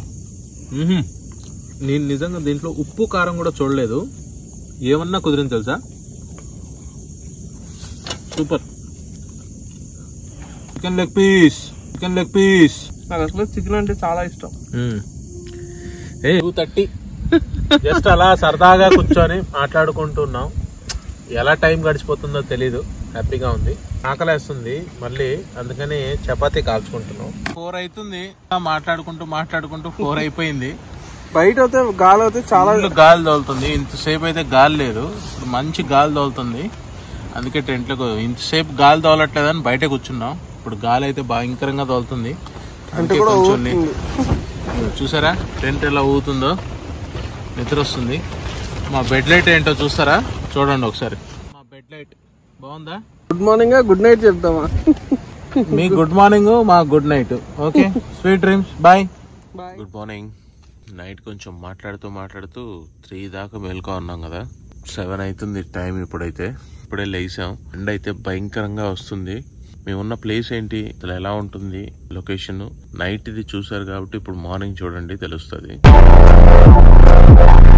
నేను నిజంగా దీంట్లో ఉప్పు కారం కూడా చూడలేదు. ఏమన్నా కుదిరింది తెలుసా? Super. Chicken leg piece chicken leg piece నాకు అసలు చికెన్ అంటే చాలా ఇష్టం. టూ థర్టీ జస్ట్ అలా సరదాగా కూర్చొని మాట్లాడుకుంటున్నాం. ఎలా టైం గడిచిపోతుందో తెలీదు. హ్యాపీగా ఉంది. ఆకలేస్తుంది. మళ్ళీ అందుకని చపాతీ కాల్చుకుంటున్నాం. ఫోర్ అవుతుంది. మాట్లాడుకుంటూ మాట్లాడుకుంటూ ఫోర్ అయిపోయింది. బయట అయితే గాలి అయితే చాలా గాలి తోలుతుంది. ఇంతసేపు అయితే గాలి లేదు. ఇప్పుడు మంచి గాలి తోలుతుంది. అందుకే టెంట్లకు ఇంతసేపు గాలి తోలట్లేదని బయట కూర్చున్నాం. ఇప్పుడు గాలి అయితే భయంకరంగా తోలుతుంది. చూసారా? టెంట్ ఎలా ఊగుతుందో? నిద్ర వస్తుంది మా బెడ్ లైట్ ఏంటో చూస్తారా? చూడండి ఒకసారి. మా బెడ్ లైట్ బాగుందా? గుడ్ మార్నింగ్ గుడ్ నైట్ చెప్తామా? మీ గుడ్ మార్నింగ్ మా good night okay sweet dreams bye good morning night కొంచెం మాట్లాడుతూ మాట్లాడుతూ త్రీ దాకా మేల్కో ఉన్నాం కదా. సెవెన్ అవుతుంది టైం ఇప్పుడైతే. ఇప్పుడే లేసాం. ఎండ అయితే భయంకరంగా వస్తుంది. మేమున్న ప్లేస్ ఏంటి? అసలు ఎలా ఉంటుంది? లొకేషన్ నైట్ ఇది చూసారు కాబట్టి ఇప్పుడు మార్నింగ్ చూడండి తెలుస్తుంది. స్లీపింగ్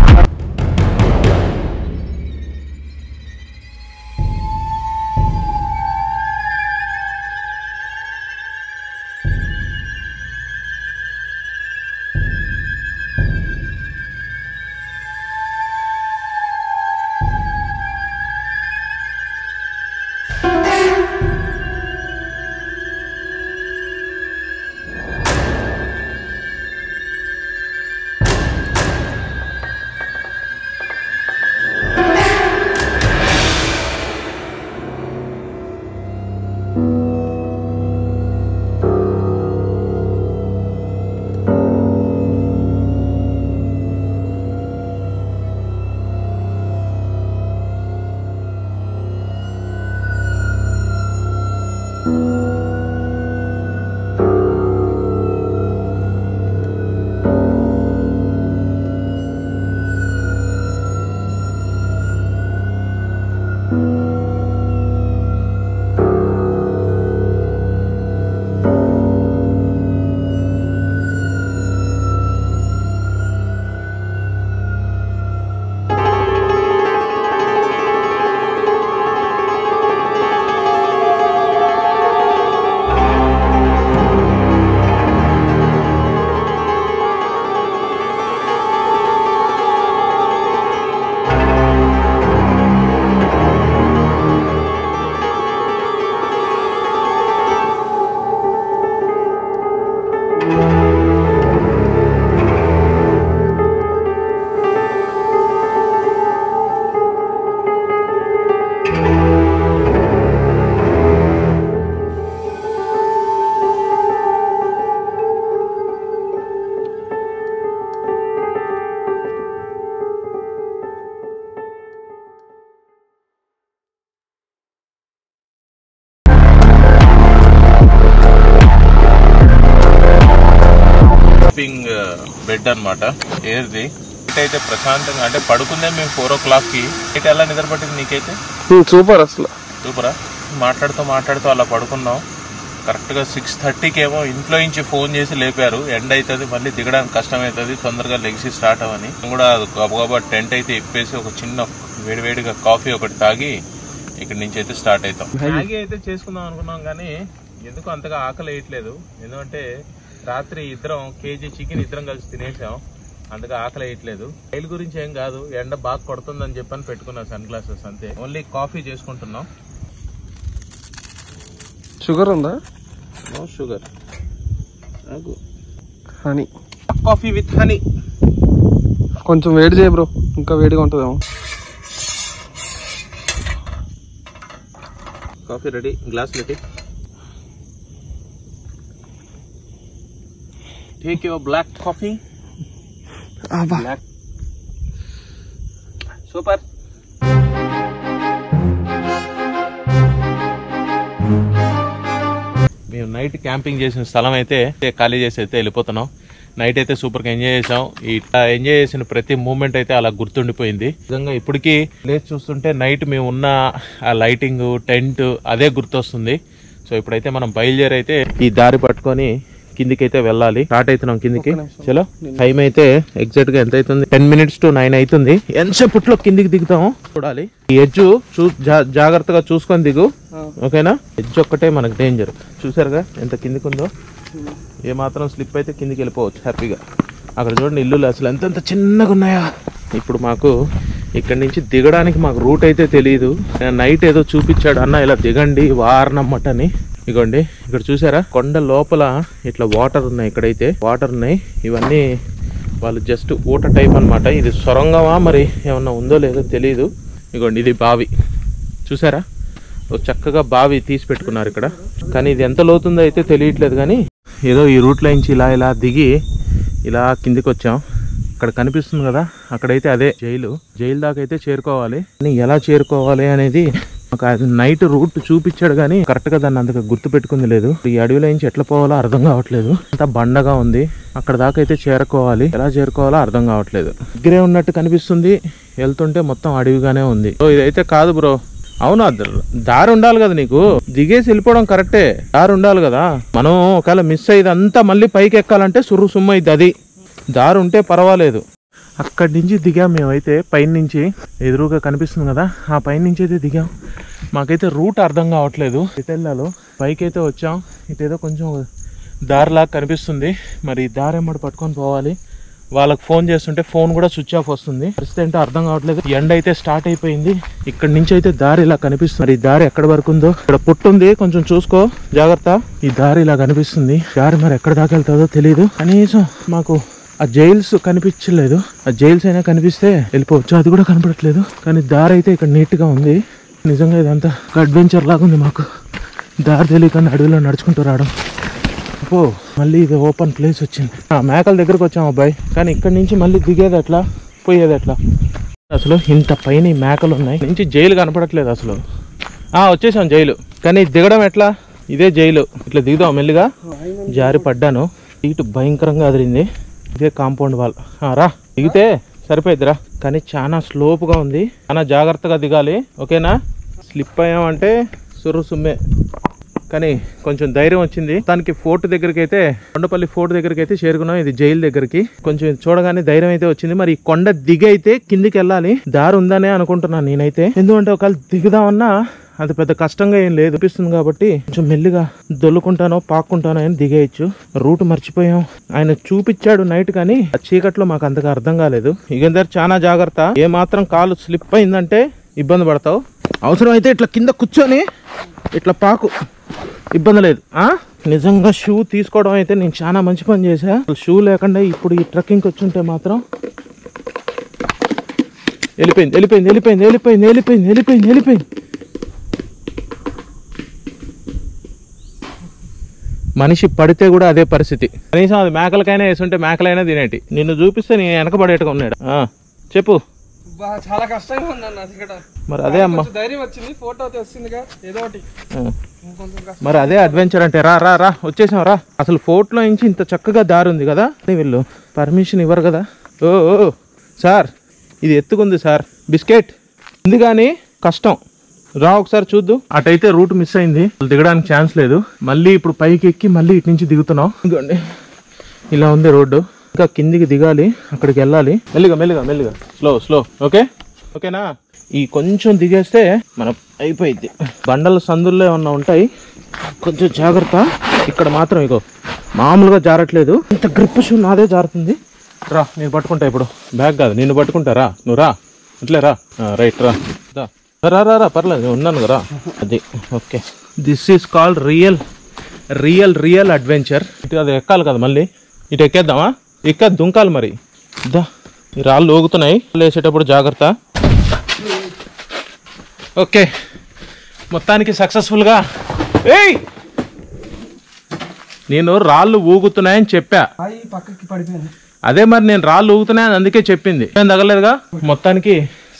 బెడ్ అన్నమాట. ఏది? అయితే ప్రశాంతంగా అంటే పడుకుందే మేము ఫోర్ ఓ క్లాక్కి. నైట్ ఎలా నిద్ర పట్టింది నీకైతే సూపర్ అసలు. సూపరా? మాట్లాడుతూ మాట్లాడుతూ అలా పడుకున్నాం. కరెక్ట్గా సిక్స్ థర్టీకి ఏమో ఇంట్లో నుంచి ఫోన్ చేసి లేపారు. ఎండ్ అవుతుంది మళ్ళీ దిగడానికి కష్టం అవుతుంది తొందరగా లెగ్సి స్టార్ట్ అవని కూడా గబగబా టెంట్ అయితే ఇప్పేసి ఒక చిన్న వేడివేడిగా కాఫీ ఒకటి తాగి ఇక్కడి నుంచి అయితే స్టార్ట్ అవుతాం మ్యాగీ అయితే చేసుకుందాం అనుకున్నాం కానీ ఎందుకు అంతగా ఆకలి వేయట్లేదు? ఎందుకంటే రాత్రి ఇద్దరం కేజీ చికెన్ ఇద్దరం కలిసి తినేసాం. అందుకే ఆకలి వేయట్లేదు రైలు గురించి ఏం కాదు ఎండ బాగా కొడుతుందని చెప్పని పెట్టుకున్నాం సన్ గ్లాసెస్ అంతే. ఓన్లీ కాఫీ చేసుకుంటున్నాం. షుగర్ ఉందా? No sugar. Honey. Coffee with honey. కొంచెం వేడి చేయ బ్రో ఇంకా వేడిగా ఉంటుందేమో. Coffee ready glass ready take your black coffee అబ్బా బ్లాక్ సూపర్ మేము నైట్ క్యాంపింగ్ చేసిన స్థలం అయితే ఖాళీ చేసి అయితే వెళ్ళిపోతున్నాం. నైట్ అయితే సూపర్గా ఎంజాయ్ చేసాం ఇట్లా ఎంజాయ్ చేసిన ప్రతి మూమెంట్ అయితే అలా గుర్తుండిపోయింది. నిజంగా ఇప్పటికీ ప్లేస్ చూస్తుంటే నైట్ మేము ఉన్న ఆ లైటింగ్ టెంట్ అదే గుర్తొస్తుంది. సో ఇప్పుడైతే మనం బయలుదేరి అయితే ఈ దారి పట్టుకొని కిందికి అయితే వెళ్ళాలి. స్టార్ట్ అవుతున్నాం కిందికి. చలో టైం అయితే ఎగ్జాక్ట్గా ఎంత అవుతుంది? టెన్ మినిట్స్ టు నైన్ అవుతుంది. ఎంతసేపట్లో కిందికి దిగుతాము? చూడాలి. ఈ ఎడ్జ్ చూ జాగ్రత్తగా చూసుకొని దిగు. ఓకేనా? ఎడ్జ్ ఒక్కటే మనకు డేంజర్ చూసారుగా ఎంత కిందికి ఉందో ఏ మాత్రం స్లిప్ అయితే కిందికి వెళ్ళిపోవచ్చు హ్యాపీగా అక్కడ చూడండి ఇల్లులు అసలు ఎంతెంత చిన్నగా ఉన్నాయా? ఇప్పుడు మాకు ఇక్కడ నుంచి దిగడానికి మాకు రూట్ అయితే తెలియదు నైట్ ఏదో చూపించాడు అన్న ఇలా దిగండి వారణమ్మట అని ఇగోండి ఇక్కడ చూసారా? కొండ లోపల ఇట్లా వాటర్ ఉన్నాయి ఇక్కడైతే. వాటర్ ఉన్నాయి. ఇవన్నీ వాళ్ళు జస్ట్ ఊట టైప్ అన్నమాట. ఇది సొరంగమా మరి ఏమన్నా ఉందో లేదో తెలియదు ఇగోండి ఇది బావి. చూసారా? ఓ చక్కగా బావి తీసి పెట్టుకున్నారు ఇక్కడ. కానీ ఇది ఎంత లోతుందో అయితే తెలియట్లేదు కానీ ఏదో ఈ రూట్లో నుంచి ఇలా ఇలా దిగి ఇలా కిందికి వచ్చాం. ఇక్కడ కనిపిస్తుంది కదా అక్కడైతే అదే జైలు. జైలు దాకా అయితే చేరుకోవాలి. కానీ ఎలా చేరుకోవాలి అనేది నైట్ రూట్ చూపించాడు కానీ కరెక్ట్గా దాన్ని అంతగా గుర్తు పెట్టుకుంది లేదు. ఈ అడవిలో నుంచి ఎట్లా పోవాలో అర్థం కావట్లేదు. అంత బండగా ఉంది. అక్కడ దాకా అయితే చేరుకోవాలి. ఎలా చేరుకోవాలో అర్థం కావట్లేదు. దగ్గరే ఉన్నట్టు కనిపిస్తుంది. వెళ్తుంటే మొత్తం అడవిగానే ఉంది. సో ఇదైతే కాదు బ్రో. అవునా? దారి ఉండాలి కదా నీకు. దిగేసి వెళ్ళిపోవడం కరెక్టే దారి ఉండాలి కదా. మనం ఒకవేళ మిస్ అయ్యేది అంతా మళ్ళీ పైకి ఎక్కాలంటే సుర్రు సుమ్మ అయింది అది. దారి ఉంటే పర్వాలేదు. అక్కడి నుంచి దిగాం మేమైతే. పైన నుంచి ఎదురుగా కనిపిస్తుంది కదా. ఆ పైన నుంచి అయితే దిగాం. మాకైతే రూట్ అర్థం కావట్లేదు. ఇటు వెళ్ళాలో పైకి అయితే వచ్చాం. ఇటేదో కొంచెం దారిలాగా కనిపిస్తుంది. మరి దారి ఎమ్మడి పట్టుకొని పోవాలి. వాళ్ళకి ఫోన్ చేస్తుంటే ఫోన్ కూడా స్విచ్ ఆఫ్ వస్తుంది. పరిస్థితి ఏంటో అర్థం కావట్లేదు. ఎండ అయితే స్టార్ట్ అయిపోయింది. ఇక్కడ నుంచి అయితే దారి ఇలా కనిపిస్తుంది. మరి ఈ దారి ఎక్కడ వరకు ఉందో? ఇక్కడ పుట్టుంది కొంచెం చూసుకో. జాగ్రత్త. ఈ దారి ఇలా కనిపిస్తుంది. దారి మరి ఎక్కడ దాకా వెళ్తుందో తెలియదు కనీసం మాకు ఆ జైల్స్ కనిపించలేదు. ఆ జైల్స్ అయినా కనిపిస్తే వెళ్ళిపోవచ్చు. అది కూడా కనపడట్లేదు. కానీ దారి అయితే ఇక్కడ నీట్గా ఉంది. నిజంగా ఇదంతా ఒక అడ్వెంచర్ లాగా ఉంది మాకు. దారి తెలియక అడవిలో నడుచుకుంటూ రావడం. ఓ మళ్ళీ ఇది ఓపెన్ ప్లేస్ వచ్చింది. ఆ మేకల దగ్గరకు వచ్చాం అబ్బాయి. కానీ ఇక్కడ నుంచి మళ్ళీ దిగేది ఎట్లా? పోయేది ఎట్లా? అసలు ఇంత పైన మేకలు ఉన్నాయి. నుంచి జైలు కనపడట్లేదు అసలు. ఆ వచ్చేసాం జైలు. కానీ దిగడం ఎట్లా? ఇదే జైలు. ఇట్లా దిగుదాం మెల్లిగా. జారి పడ్డాను. ఇటు భయంకరంగా అదిరింది. ఇదే కాంపౌండ్ వాల్. రా. దిగితే సరిపోయిద్దిరా. కానీ చాలా స్లోప్గా ఉంది. చాలా జాగ్రత్తగా దిగాలి. ఓకేనా? స్లిప్ అయ్యామంటే సుర్రు సుమ్మే. కానీ కొంచెం ధైర్యం వచ్చింది. దానికి ఫోర్ట్ దగ్గరికి అయితే కొండపల్లి ఫోర్ట్ దగ్గరికి అయితే చేరుకున్నాం. ఇది జైలు దగ్గరికి. కొంచెం చూడగానే ధైర్యం అయితే వచ్చింది. మరి కొండ దిగి అయితే కిందికి వెళ్ళాలి. దారి ఉందనే అనుకుంటున్నాను నేనైతే. ఎందుకంటే ఒకవేళ దిగుదామన్నా అది పెద్ద కష్టంగా ఏం లేదు. అనిపిస్తుంది కాబట్టి కొంచెం మెల్లిగా దొల్లుకుంటానో పాక్కుంటానో అని దిగేయచ్చు. రూట్ మర్చిపోయాం. ఆయన చూపించాడు నైట్ కానీ ఆ చీకట్లో మాకు అంతగా అర్థం కాలేదు. ఇగందరు చాలా జాగ్రత్త. ఏ మాత్రం కాలు స్లిప్ అయిందంటే ఇబ్బంది పడతావు. అవసరం అయితే ఇట్లా కింద కూర్చొని ఇట్లా పాకు. ఇబ్బంది లేదు. నిజంగా షూ తీసుకోవడం అయితే నేను చాలా మంచి పని చేశా. షూ లేకుండా ఇప్పుడు ఈ ట్రెక్కింగ్కి వచ్చుంటే మాత్రం వెళ్ళిపోయింది వెళ్ళిపోయింది వెళ్ళిపోయింది వెళ్ళిపోయింది వెళ్ళిపోయింది వెళ్ళిపోయింది వెళ్ళిపోయింది. మనిషి పడితే కూడా అదే పరిస్థితి. కనీసం అది మేకలకైనా వేసుంటే మేకలైనా తినేటి. నిన్ను చూపిస్తే నేను వెనకబడేట్టుగా ఉన్నాడు. చెప్పు. చాలా కష్టంగా ఉందన్న ఇక్కడ మరి అదే అమ్మా. ధైర్యం వచ్చింది ఫోటో అయితే వస్తుందిగా ఏదో ఒకటి. మరి అదే అడ్వెంచర్ అంటే రా రా రా వచ్చేసాం రా. అసలు ఫోర్ట్లో నుంచి ఇంత చక్కగా దారి ఉంది కదా. వీళ్ళు పర్మిషన్ ఇవ్వరు కదా. ఓ, సార్ ఇది ఎత్తుకుంది సార్. బిస్కెట్. ఉంది కానీ కష్టం. రా ఒకసారి చూద్దు. అటైతే రూట్ మిస్ అయింది. దిగడానికి ఛాన్స్ లేదు. మళ్ళీ ఇప్పుడు పైకి ఎక్కి మళ్ళీ ఇటు నుంచి దిగుతున్నాం. ఇదిగోండి. ఇలా ఉంది రోడ్డు. ఇంకా కిందికి దిగాలి. అక్కడికి వెళ్ళాలి. మెల్లిగా మెల్లిగా మెల్లిగా. స్లో స్లో ఓకే ఓకేనా ఈ కొంచెం దిగేస్తే మనం అయిపోయింది బండల సందుల్లో ఏమన్నా ఉంటాయి? కొంచెం జాగ్రత్త. ఇక్కడ మాత్రం ఇగో మామూలుగా జారట్లేదు. ఇంత గ్రిప్ షూ నాదే జారుతుంది. రా నేను పట్టుకుంటా ఇప్పుడు. బ్యాగ్ కాదు నిన్ను పట్టుకుంటారా నువ్వు రా. ఇట్లే రా. రైట్ రా. రా రా రా పర్లేదు నేను ఉన్నాను కదా. అది okay. This is called real real real adventure ఇటు అది ఎక్కాలి కదా మళ్ళీ. ఇటు ఎక్కేద్దామా? ఎక్క దుంకాలి మరి. దా ఈ రాళ్ళు ఊగుతున్నాయి. లేచేటప్పుడు జాగ్రత్త. ఓకే. మొత్తానికి సక్సెస్ఫుల్గా ఏయ్! నేను రాళ్ళు ఊగుతున్నాయని చెప్పా. పక్కకి పడిపోయింది. అదే మరి నేను రాళ్ళు ఊగుతున్నాయని అందుకే చెప్పింది. ఏం తగలేదుగా? మొత్తానికి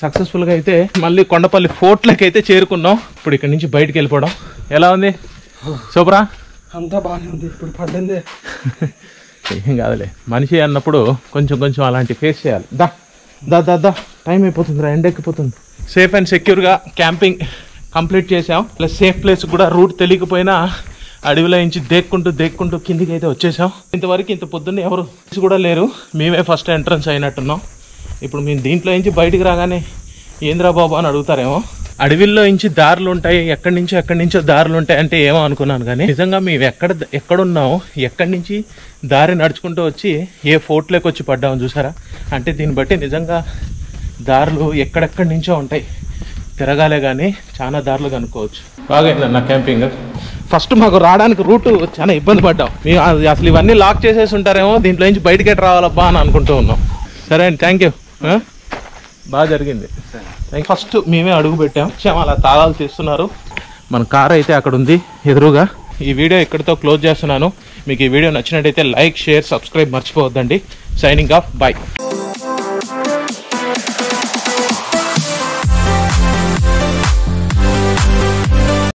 సక్సెస్ఫుల్గా అయితే మళ్ళీ కొండపల్లి ఫోర్ట్లకి అయితే చేరుకున్నాం. ఇప్పుడు ఇక్కడ నుంచి బయటికి వెళ్ళిపోవడం. ఎలా ఉంది? సూపరా? అంతా బాగానే ఉంది. ఇప్పుడు పడ్డిందే. ఏం కాదులే. మనిషి అన్నప్పుడు కొంచెం కొంచెం అలాంటి ఫేస్ చేయాలి. దా దా దా దా. టైం అయిపోతుంది రా ఎండ ఎక్కిపోతుంది. సేఫ్ అండ్ సెక్యూర్గా క్యాంపింగ్ కంప్లీట్ చేసాం ప్లస్ సేఫ్ ప్లేస్ కూడా రూట్ తెలియకపోయినా అడవిలో నుంచి దేక్కుంటూ దేక్కుంటూ కిందికి అయితే వచ్చేసాం ఇంతవరకు ఇంత పొద్దున్న ఎవరు కూడా లేరు. మేమే ఫస్ట్ ఎంట్రన్స్ అయినట్టున్నాం. ఇప్పుడు మేము దీంట్లో నుంచి బయటికి రాగానే ఏంద్రా బాబు అని అడుగుతారేమో? అడవిల్లో నుంచి దారులు ఉంటాయి ఎక్కడి నుంచో ఎక్కడి నుంచో దారులు ఉంటాయి అంటే ఏమో అనుకున్నాను కానీ నిజంగా మేము ఎక్కడ ఎక్కడున్నామో ఎక్కడి నుంచి దారి నడుచుకుంటూ వచ్చి ఏ ఫోర్ట్లోకి వచ్చి పడ్డామో చూసారా? అంటే దీన్ని బట్టి నిజంగా దారులు ఎక్కడెక్కడి నుంచో ఉంటాయి. తిరగాలే కానీ చాలా దారులు కనుక్కోవచ్చు. బాగైందన్న క్యాంపింగ్. ఫస్ట్ మాకు రావడానికి రూట్ చాలా ఇబ్బంది పడ్డాం. మేము అసలు ఇవన్నీ లాక్ చేసేసి ఉంటారేమో దీంట్లో నుంచి బయటికి ఎట్లా రావాలబ్బా అని అనుకుంటూ ఉన్నాం. సరే అండి థ్యాంక్ యూ బాగా జరిగింది. ఫస్ట్ మేమే అడుగు పెట్టాం. అలా తాళాలు తీస్తున్నారు. మన కార్ అయితే అక్కడ ఉంది. ఎదురుగా ఈ వీడియో ఇక్కడితో క్లోజ్ చేస్తున్నాను. మీకు ఈ వీడియో నచ్చినట్టయితే లైక్ షేర్ సబ్స్క్రైబ్ మర్చిపోవద్దండి. Signing off. బాయ్